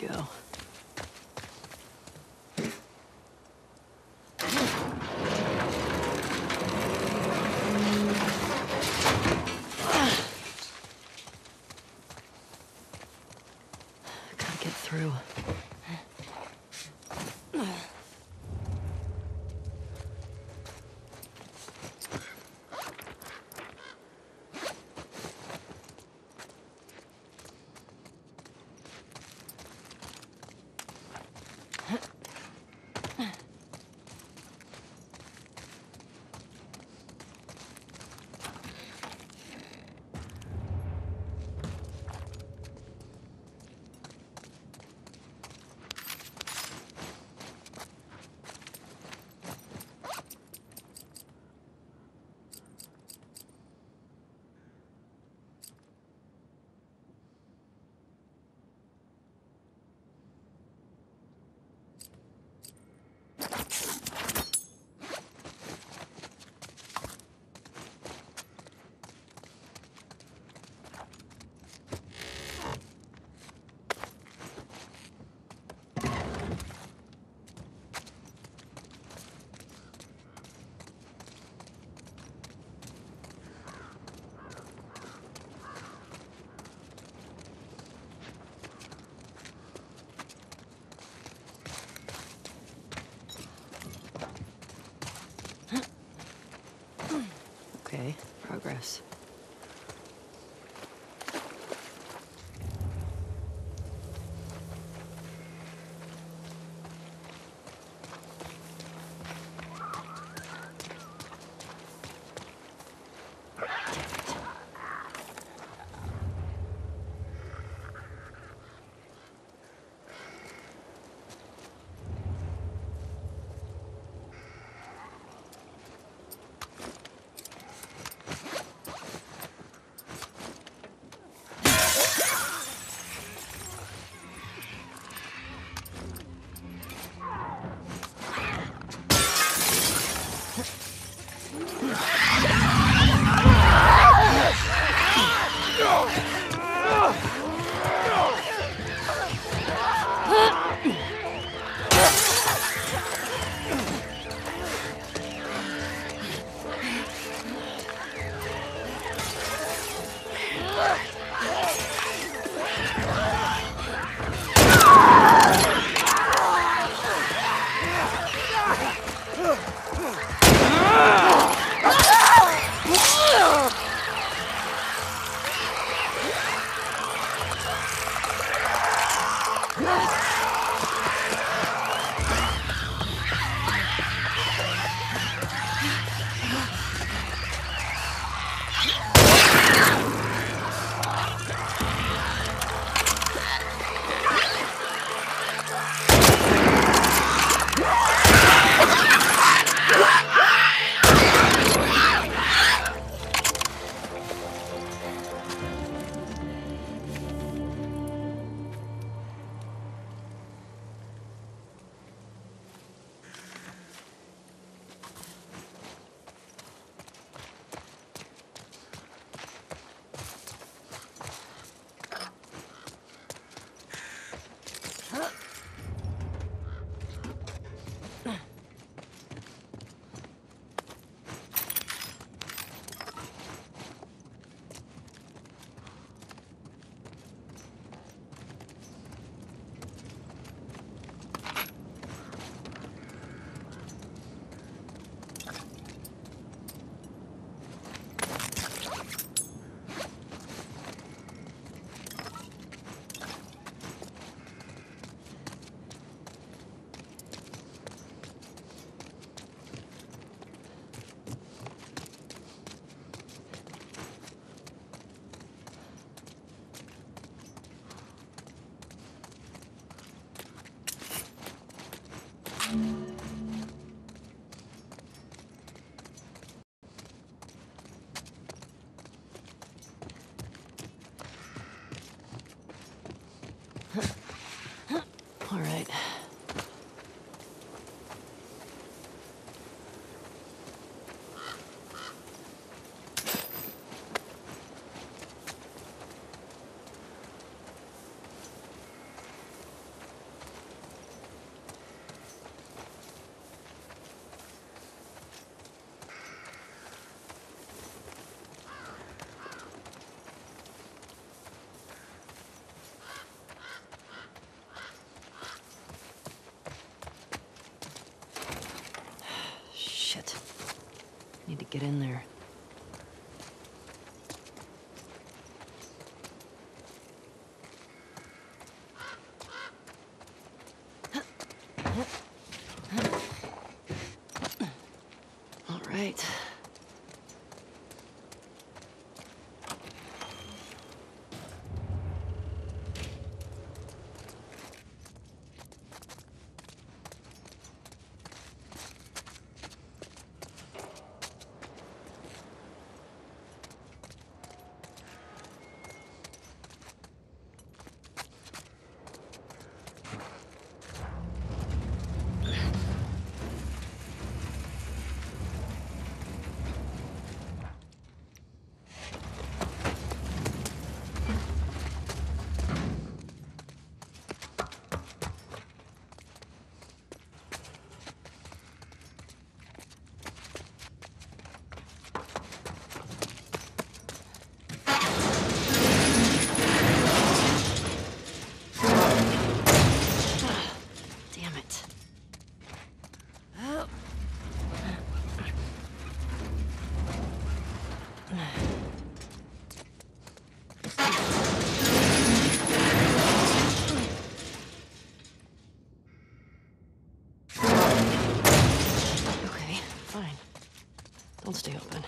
go. Get in there. All right. Damn it. Okay, fine. Don't stay open.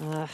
Ugh.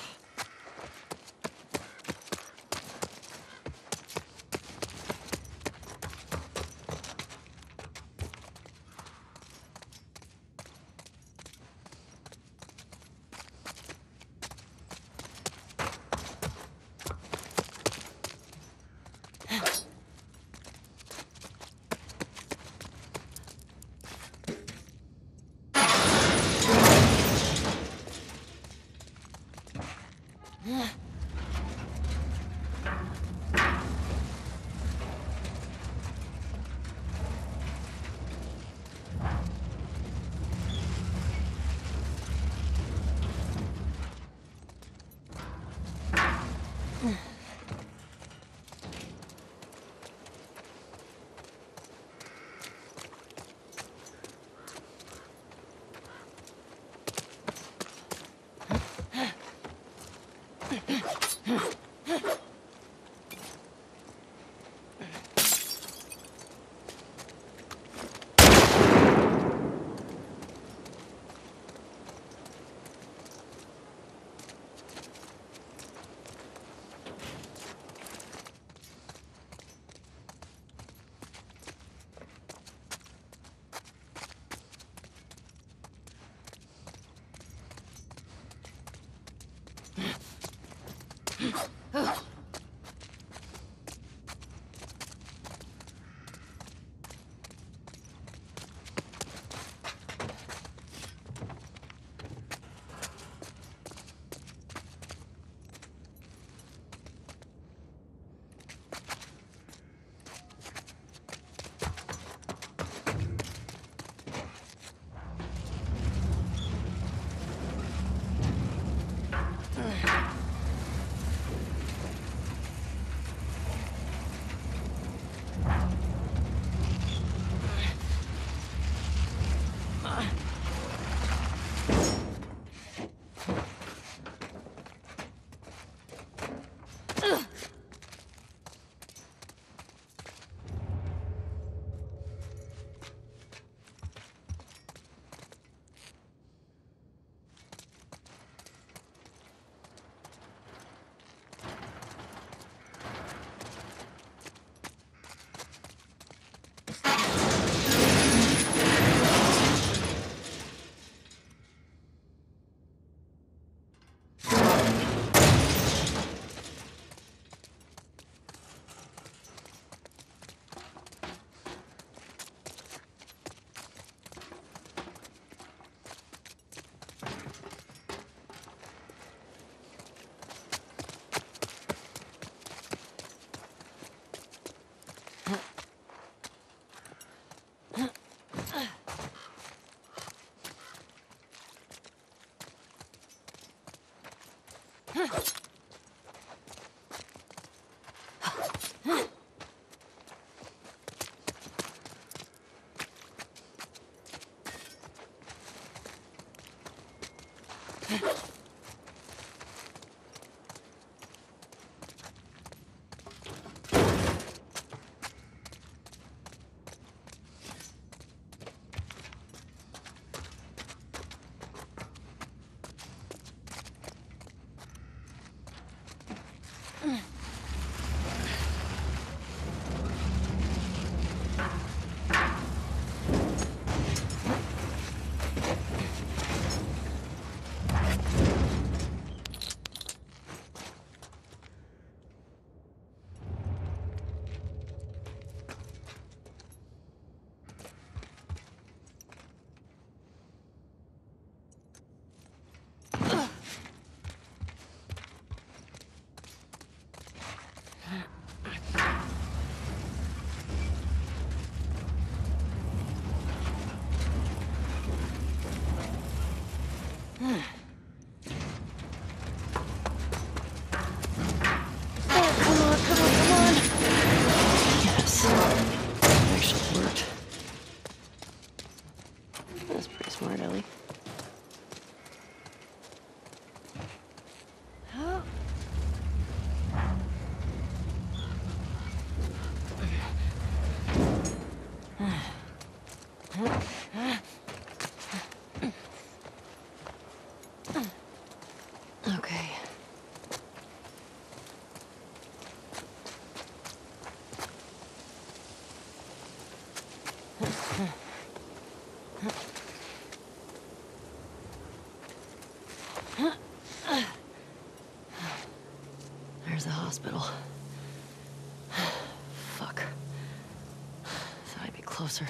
Huh. There's the hospital. Fuck. Thought I'd be closer.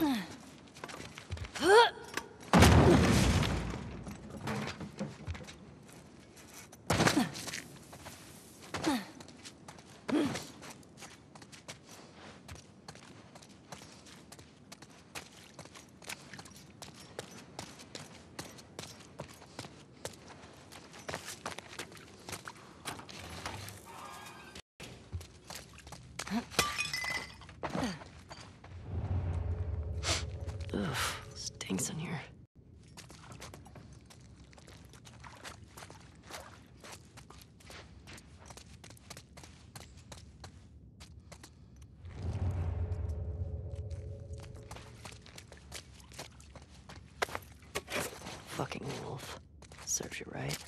あっ! scripture, right?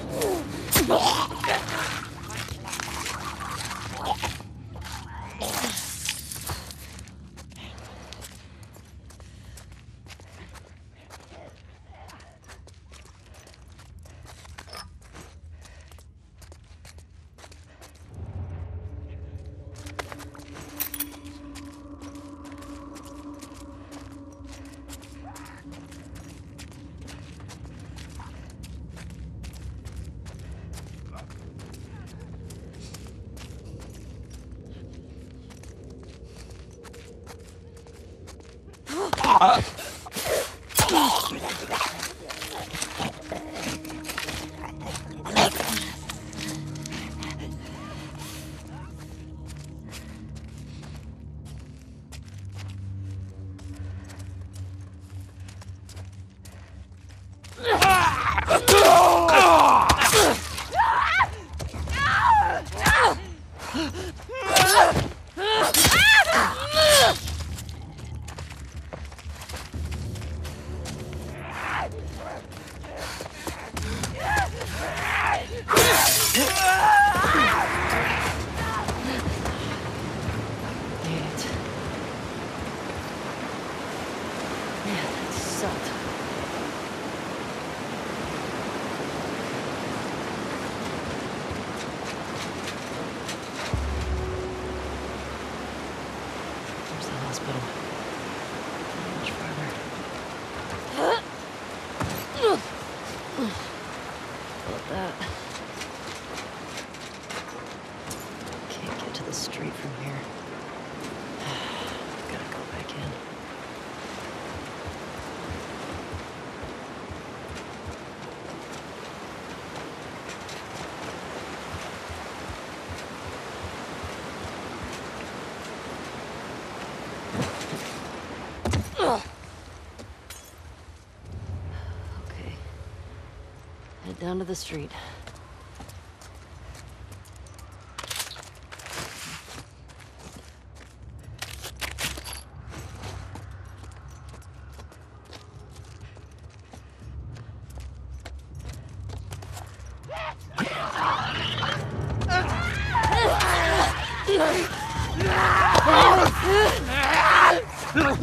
down to the street.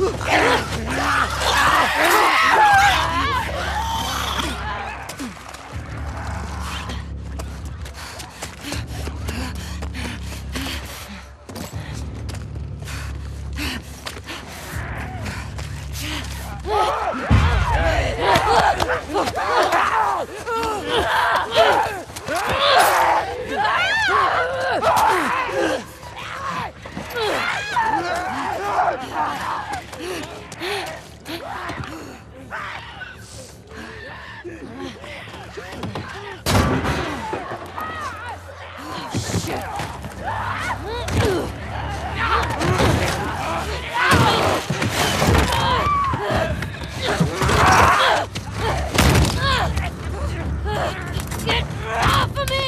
Get off of me!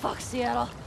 Fuck Seattle.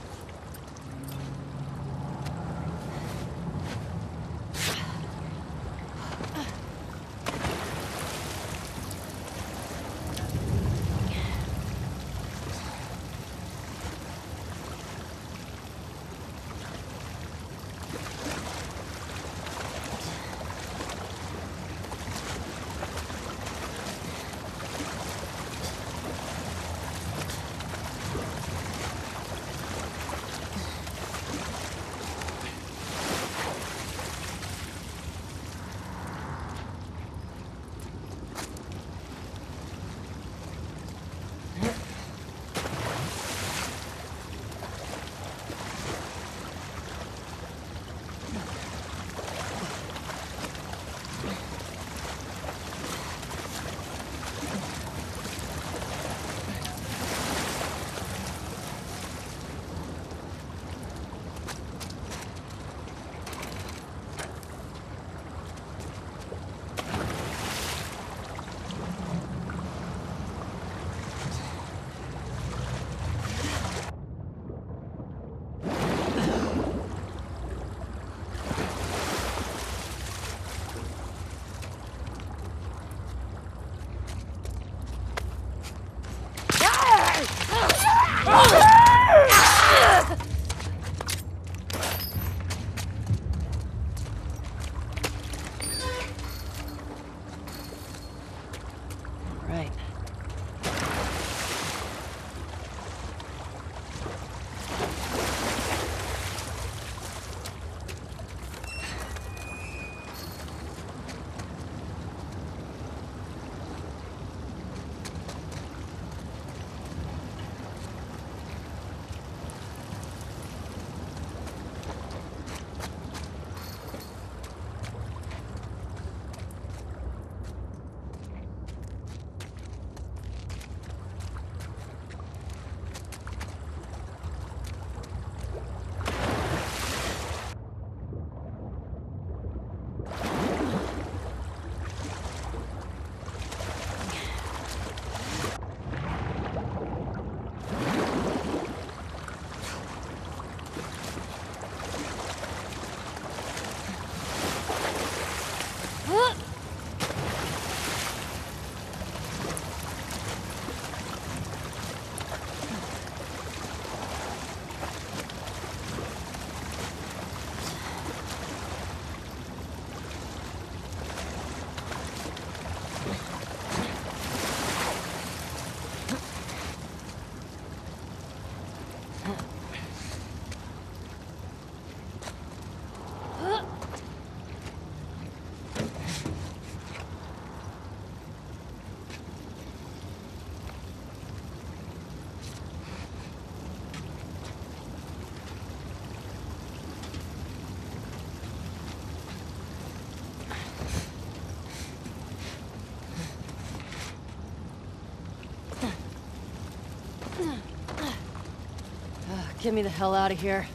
Get me the hell out of here.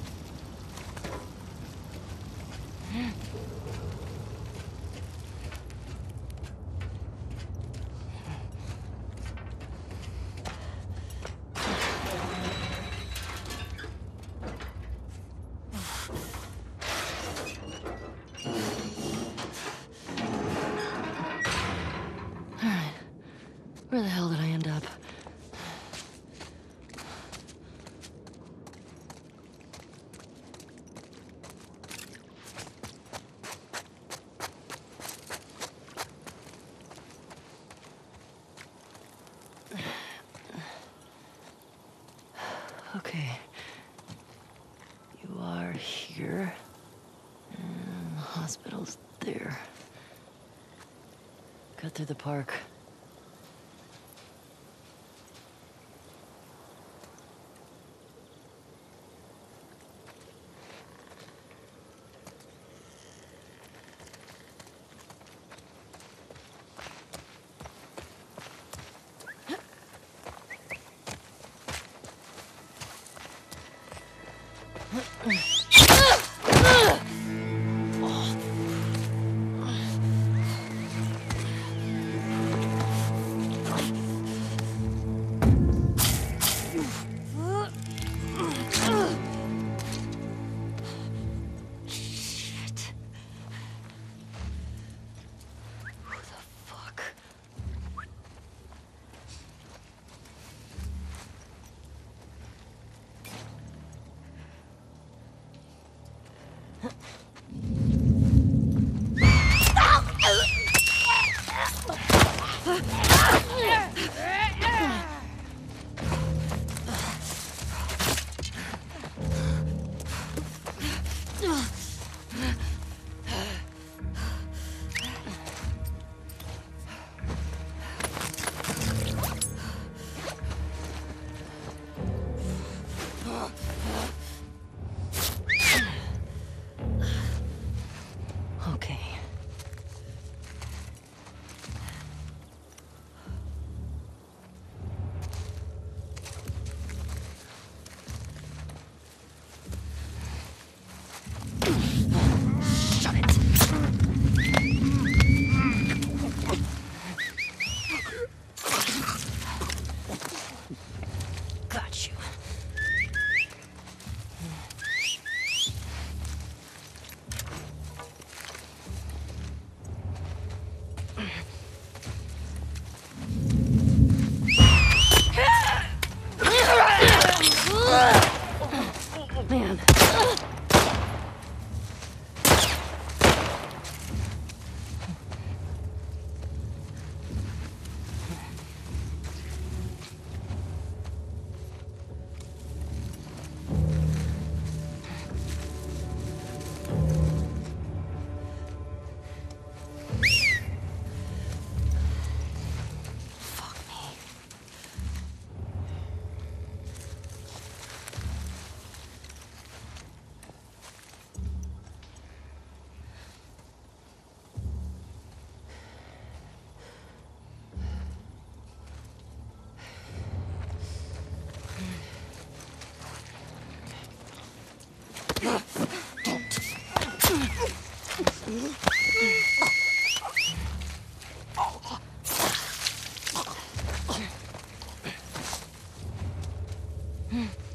Okay. You are here. And the hospital's there. Cut through the park. Mm-hmm. Man. Fuck 嗯。